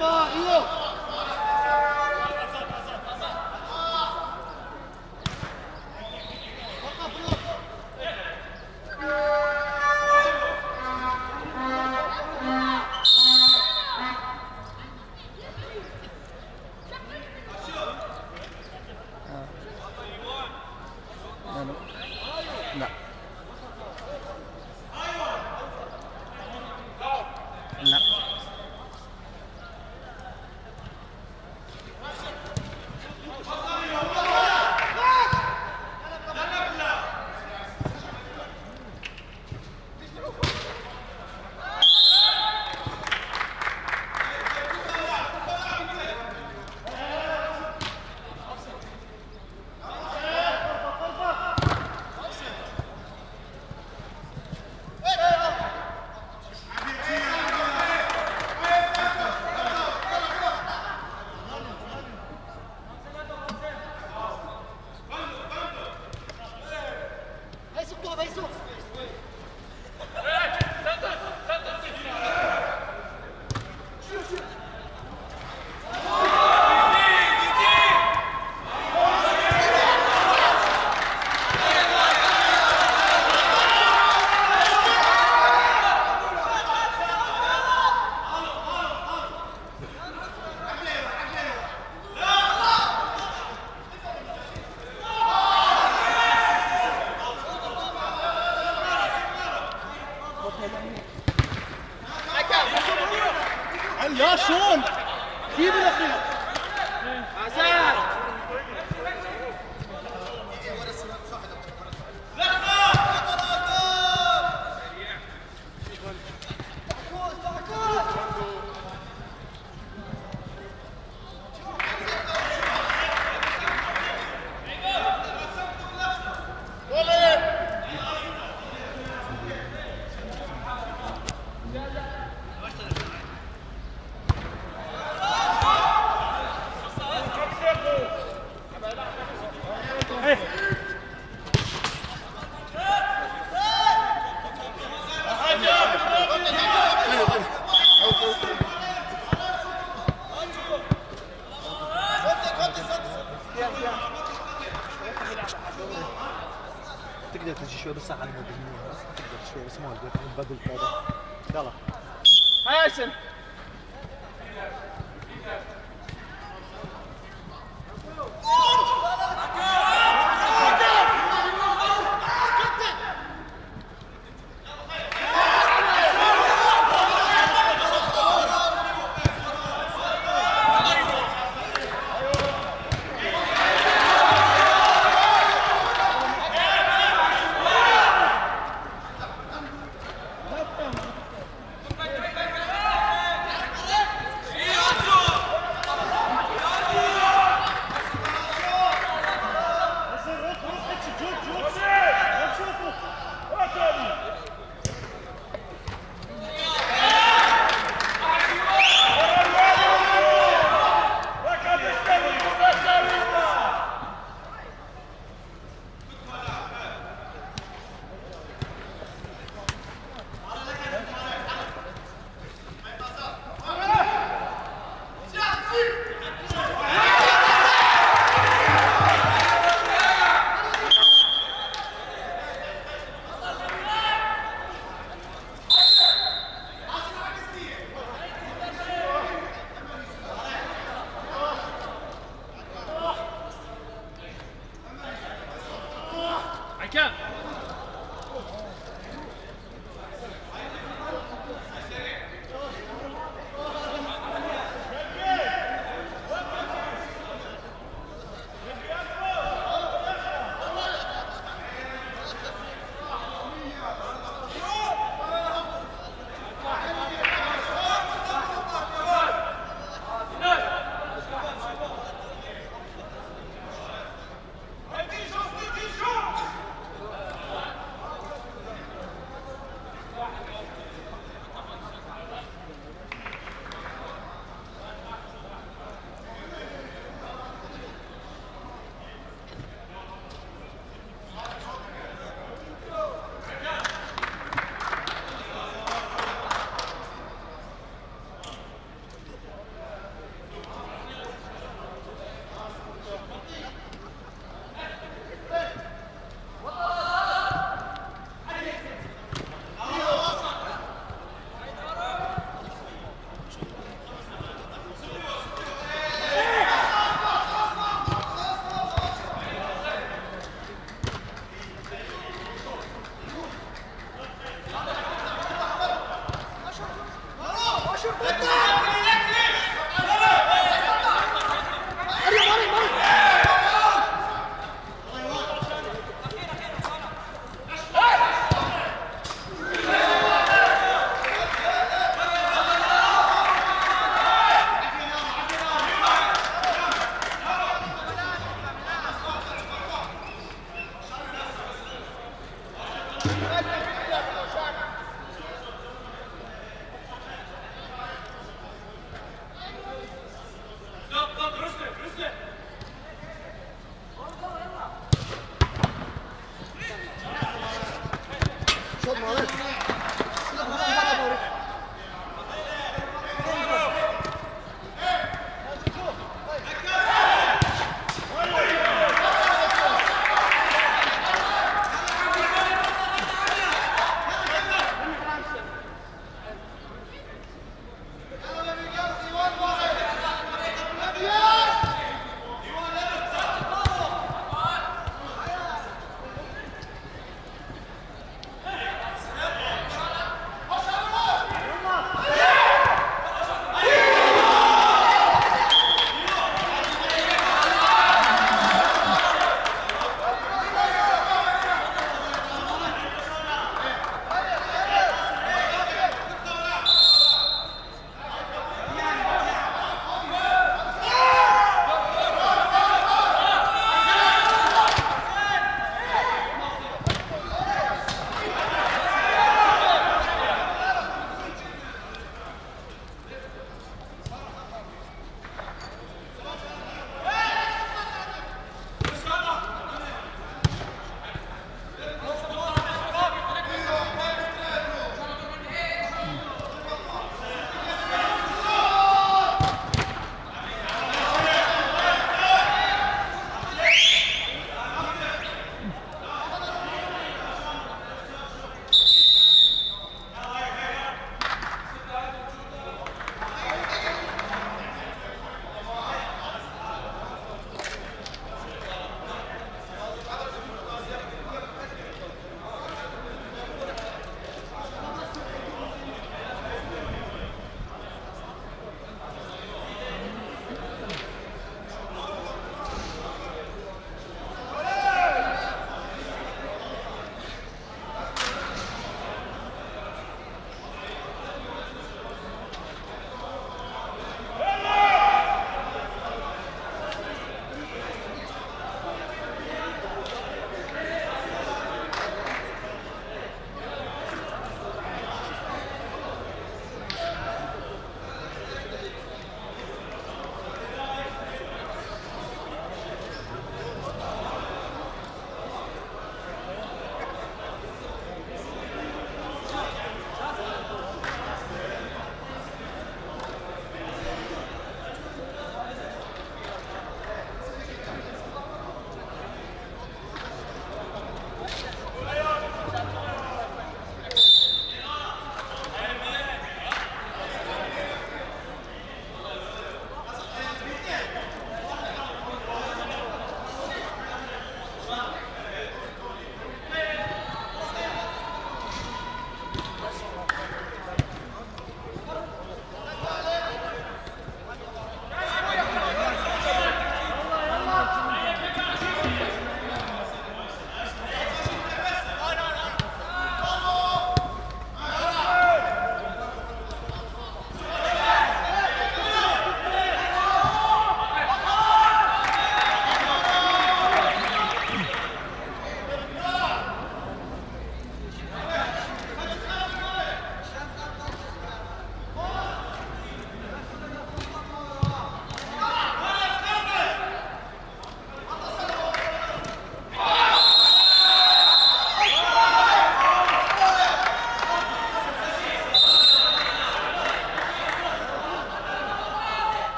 Ano?